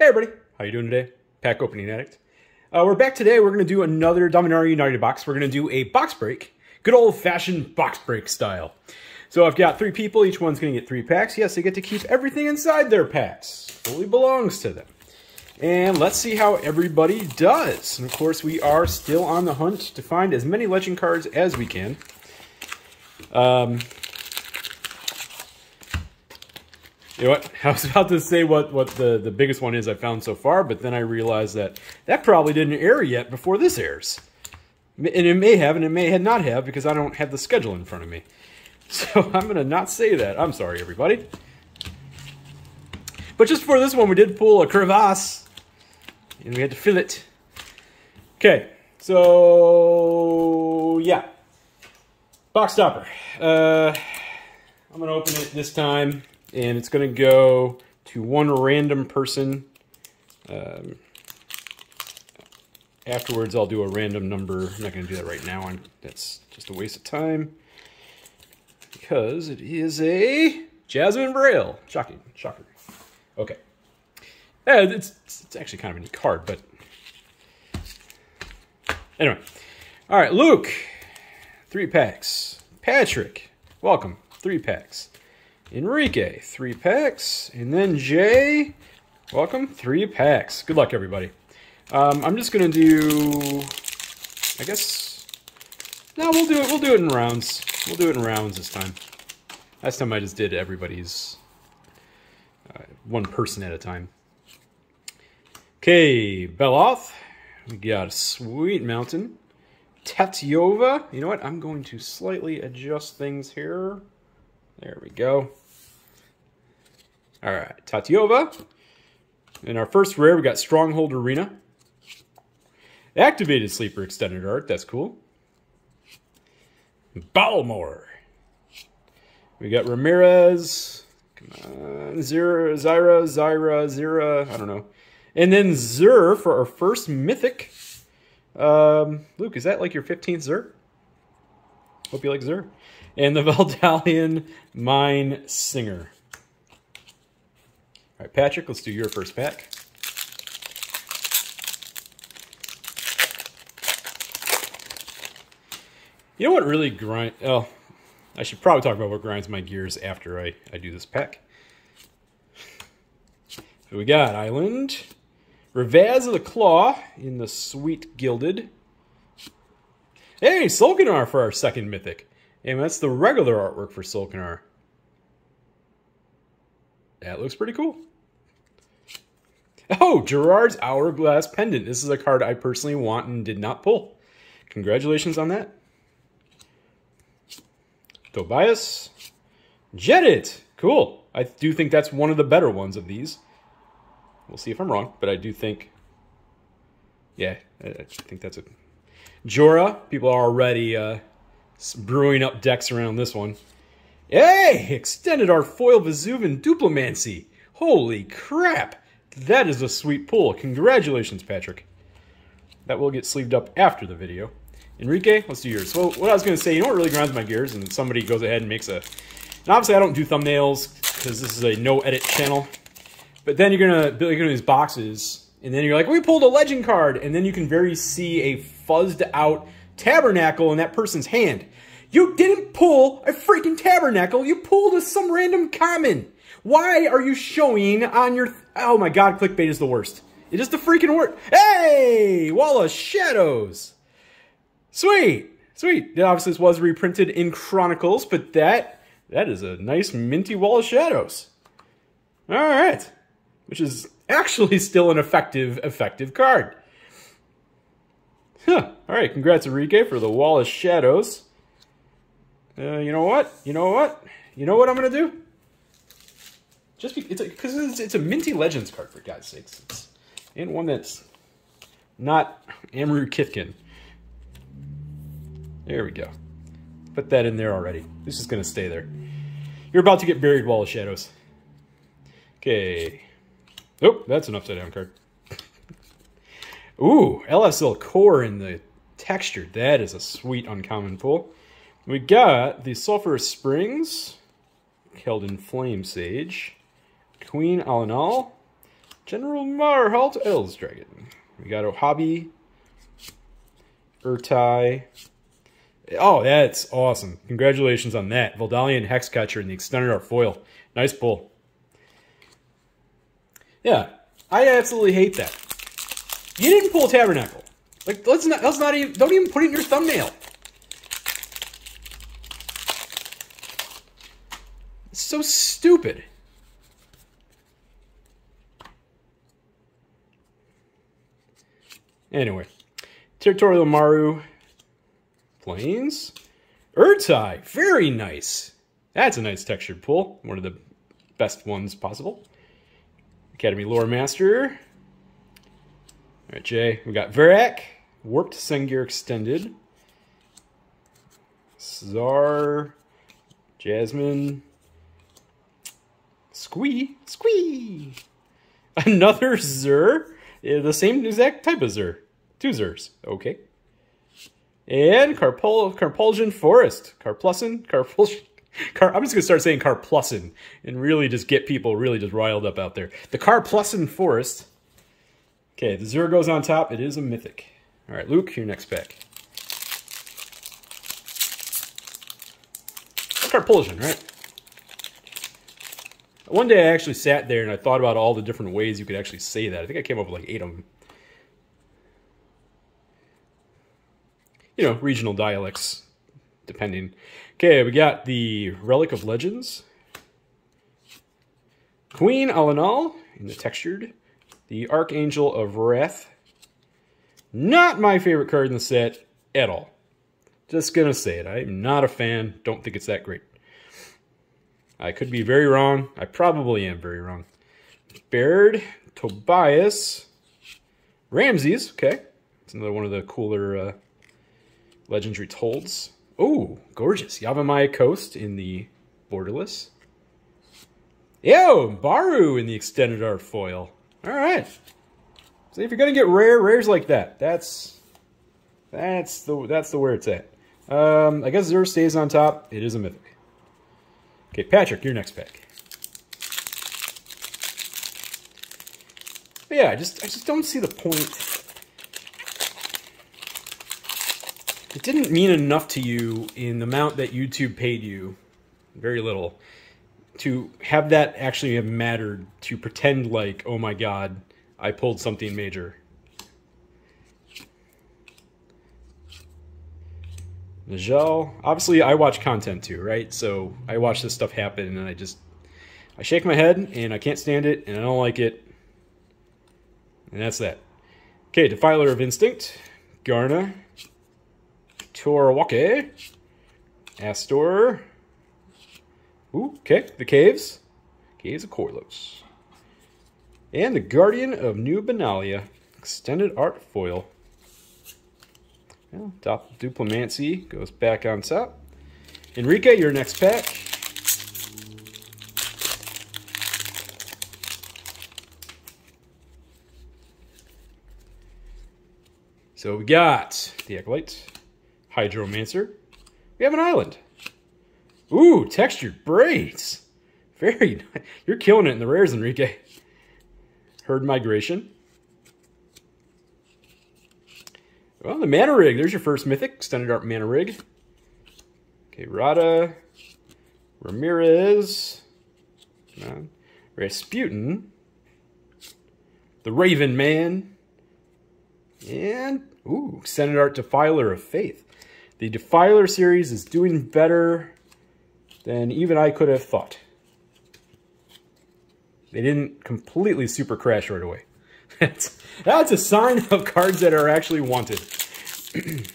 Hey everybody, how you doing today? Pack Opening Addict. Uh, we're back today. We're going to do another Dominaria United box. We're going to do a box break. Good old-fashioned box break style. So I've got three people. Each one's going to get three packs. Yes, they get to keep everything inside their packs. Fully belongs to them. And let's see how everybody does. And of course, we are still on the hunt to find as many legend cards as we can. Um, You know what? I was about to say what, what the, the biggest one is I found so far, but then I realized that that probably didn't air yet before this airs. And it may have, and it may not have, because I don't have the schedule in front of me. So I'm going to not say that. I'm sorry, everybody. But just for this one, we did pull a crevasse, and we had to fill it. Okay, so yeah. Box stopper. Uh, I'm going to open it this time and it's going to go to one random person. Um, afterwards, I'll do a random number. I'm not going to do that right now. I'm, that's just a waste of time because it is a Jasmine Boreal. Shocking. Shocker. Okay. Yeah, it's, it's actually kind of a neat card, but anyway. All right, Luke, three packs. Patrick, welcome, three packs. Enrique, three packs. And then Jay, welcome, three packs. Good luck, everybody. Um, I'm just going to do, I guess, no, we'll do it. We'll do it in rounds. We'll do it in rounds this time. Last time I just did everybody's uh, one person at a time. Okay, Beloth. We got a Sweet Mountain. Tatyova. You know what? I'm going to slightly adjust things here. There we go. All right, Tatyova. In our first rare, we got Stronghold Arena. Activated Sleeper Extended Art, that's cool. Balmor. We got Ramirez. Come on, Zira, Zyra, Zyra, Zira, I don't know. And then Zur for our first Mythic. Um, Luke, is that like your 15th Zur? Hope you like Zur. And the Valdalian Mine Singer. All right, Patrick, let's do your first pack. You know what really grind... Oh, I should probably talk about what grinds my gears after I, I do this pack. So we got Island, Rivaz of the Claw in the Sweet Gilded. Hey, Sol'Kanar for our second Mythic. And that's the regular artwork for Sol'Kanar. That looks pretty cool. Oh, Gerrard's Hourglass Pendant. This is a card I personally want and did not pull. Congratulations on that. Tobias. Jedit. Cool. I do think that's one of the better ones of these. We'll see if I'm wrong, but I do think... Yeah, I think that's it. Jhoira. People are already uh, brewing up decks around this one. Hey! Extended our foil Vesuvan Duplimancy. Holy crap! That is a sweet pull. Congratulations, Patrick. That will get sleeved up after the video. Enrique, let's do yours. Well, what I was going to say, you know what really grinds my gears? And somebody goes ahead and makes a... And obviously, I don't do thumbnails because this is a no-edit channel. But then you're going to build these boxes, and then you're like, we pulled a legend card. And then you can very see a fuzzed-out tabernacle in that person's hand. You didn't pull a freaking tabernacle. You pulled a, some random common. Why are you showing on your... Oh my god, clickbait is the worst. It is the freaking worst. Hey! Wall of Shadows. Sweet. Sweet. Obviously, this was reprinted in Chronicles, but that that is a nice minty Wall of Shadows. All right. Which is actually still an effective, effective card. Huh. All right. Congrats, Enrique, for the Wall of Shadows. Uh, you know what? You know what? You know what I'm going to do? Just because it's, it's, a minty Legends card, for God's sakes. It's, and one that's not Amrou Kithkin. There we go. Put that in there already. This is going to stay there. You're about to get buried wall of shadows. Okay. Oh, that's an upside down card. Ooh, LSL core in the texture. That is a sweet uncommon pull. We got the Sulphurous Springs, Keldon Flamesage. Queen Allenal, General Marhault Elsdragon. We got hobby. Urtai. Oh, that's awesome. Congratulations on that. Vodalian Hexcatcher in the extended art foil. Nice pull. Yeah, I absolutely hate that. You didn't pull Tabernacle. Like, let's not, let's not even, don't even put it in your thumbnail. It's so stupid. Anyway, Territorial Maru, Plains, Urtai, very nice. That's a nice textured pull, one of the best ones possible. Academy Loremaster. All right, Jay, we got Verrak, Warped Sengir Extended, Czar, Jasmine, Squee, Squee, another yeah, the same exact type of Zur. Two Zurs. Okay. And Carpul Carpulsion Forest. Carplussin? Carpulsion. Car, I'm just going to start saying Carplussin and really just get people really just riled up out there. The Carplussin Forest. Okay, the Zur goes on top. It is a mythic. All right, Luke, your next pack. Carpulsion, right? One day I actually sat there and I thought about all the different ways you could actually say that. I think I came up with like eight of them. You know, regional dialects, depending. Okay, we got the Relic of Legends. Queen Allenal in the textured. The Archangel of Wrath. Not my favorite card in the set at all. Just gonna say it. I'm not a fan. Don't think it's that great. I could be very wrong. I probably am very wrong. Baird, Tobias, Ramses. Okay. It's another one of the cooler uh, legendary tolds. Oh, gorgeous. Yavimaya Coast in the borderless. Yo, Baru in the extended art foil. All right. So if you're gonna get rare, rares like that, that's that's the that's the where it's at. Um, I guess Zur stays on top. It is a mythic. Okay, Patrick, your next pick. But yeah, I just I just don't see the point. It didn't mean enough to you in the amount that YouTube paid you, very little, to have that actually have mattered to pretend like, oh my god, I pulled something major. Nigel, obviously I watch content too, right? So I watch this stuff happen and I just, I shake my head and I can't stand it and I don't like it. And that's that. Okay, Defiler of Instinct, Garna, Tor Wauki, Astor. Ooh, okay, the Caves, Caves of Koilos. And the Guardian of New Benalia, Extended Art Foil. Well, top Duplimancy goes back on top. Enrique, your next pack. So we got the Acolyte, Hydromancer. We have an island. Ooh, textured braids. Very nice. You're killing it in the rares, Enrique. Herd Migration. Well, the Mana Rig. There's your first Mythic. Standard Art Mana Rig. Okay, Radha. Ramirez. Rasputin. The Raven Man. And, ooh, Standard Art Defiler of Faith. The Defiler series is doing better than even I could have thought. They didn't completely super crash right away. That's, that's a sign of cards that are actually wanted.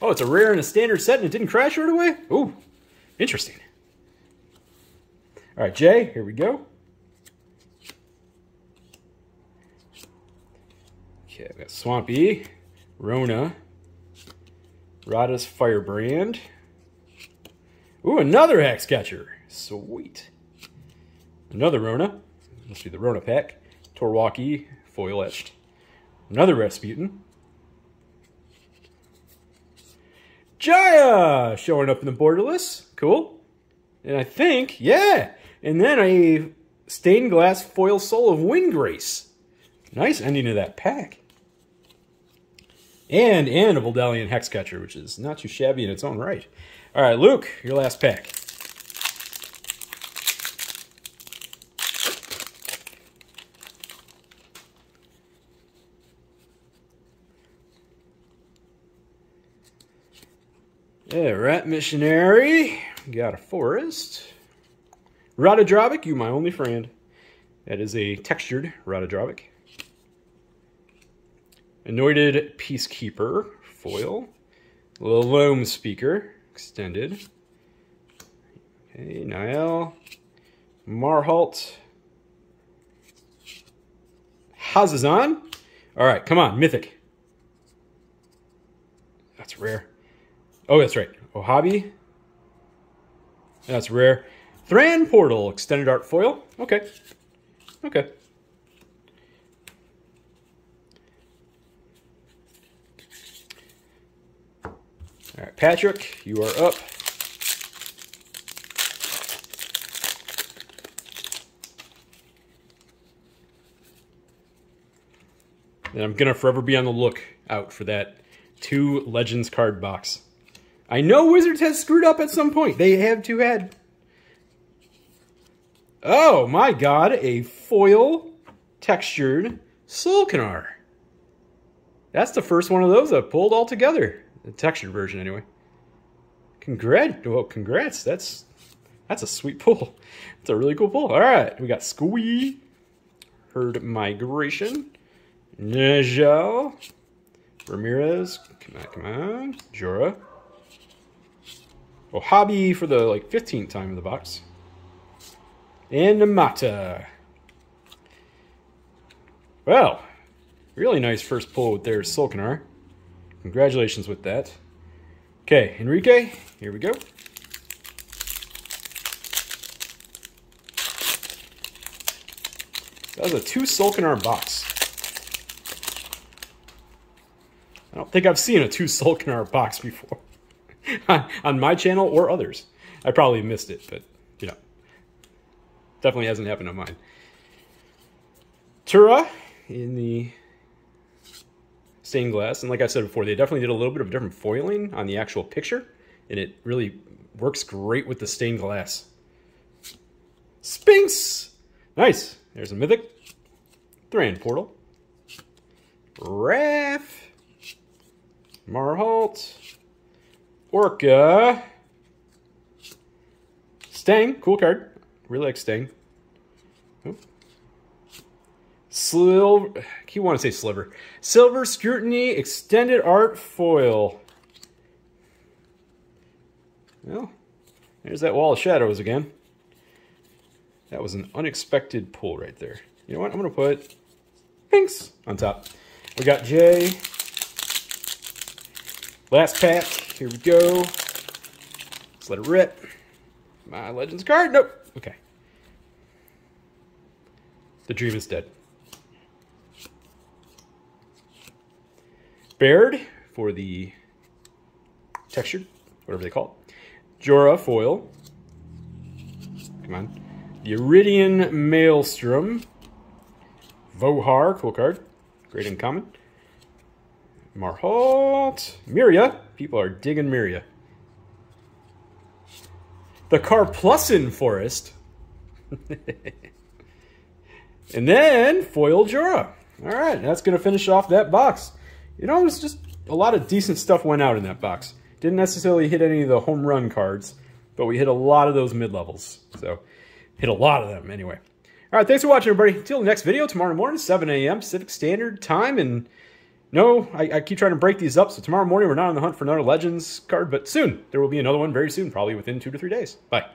oh, it's a rare and a standard set and it didn't crash right away? Ooh, interesting. All right, Jay, here we go. Okay, I've got Swampy, Rona, Radha's Firebrand. Ooh, another Hex Catcher. Sweet. Another Rona. Let's be the Rona pack. Tor Wauki, foil etched. Another Rasputin. Jaya showing up in the borderless. Cool. And I think, yeah. And then a stained glass foil soul of Windgrace. Nice ending to that pack. And, and a Vodalian Hexcatcher, which is not too shabby in its own right. All right, Luke, your last pack. Yeah, Rat Missionary. Got a Forest. Ratadrabik, you my only friend. That is a textured Ratadrabik. Anointed Peacekeeper, foil. Loam Speaker, extended. Okay, Niall. Marhault. Hazezon. All right, come on, Mythic. That's rare. Oh, that's right. Ohabi. That's rare. Thran Portal, extended art foil. Okay. Okay. Right, Patrick, you are up. And I'm going to forever be on the lookout for that two Legends card box. I know Wizards has screwed up at some point. They have two had. Oh my god, a foil textured Sol'Kanar. That's the first one of those I've pulled all together. The textured version, anyway. Congrats. Well, congrats. That's that's a sweet pull. It's a really cool pull. All right, we got Squee, Herd Migration, Nejel, Ramirez, come on, come on, Jhoira, well, oh, Hobby for the like 15th time in the box. And Namata. Well, really nice first pull with their Sol'Kanar. Congratulations with that. Okay, Enrique, here we go. That was a two Sol'Kanar box. I don't think I've seen a two Sol'Kanar box before. on my channel or others. I probably missed it, but you know, definitely hasn't happened on mine. Tura in the stained glass, and like I said before, they definitely did a little bit of a different foiling on the actual picture, and it really works great with the stained glass. Sphinx! Nice. There's a Mythic. Thran Portal. Raff. Marhault. Orca. Stangg, cool card. Really like Stangg. Oh. Silver, you want to say sliver. Silver Scrutiny Extended Art Foil. Well, there's that wall of shadows again. That was an unexpected pull right there. You know what? I'm going to put pinks on top. We got Jay. Last pack. Here we go. Let's let it rip. My Legends card. Nope. Okay. The dream is dead. Baird for the textured, whatever they call it. Jhoira foil. Come on. The Iridian Maelstrom. Vohar, cool card. Great in common. Marhault. Meria. People are digging Meria. The Karplusin Forest. and then Foil Jhoira. All right, that's going to finish off that box. You know, it was just a lot of decent stuff went out in that box. Didn't necessarily hit any of the home run cards, but we hit a lot of those mid-levels. So, hit a lot of them anyway. All right, thanks for watching, everybody. Until the next video, tomorrow morning, 7 a.m. Pacific Standard Time, and no, I, I, keep trying to break these up. So tomorrow morning, we're not on the hunt for another Legends card, but soon. There will be another one very soon, probably within two to three days. Bye.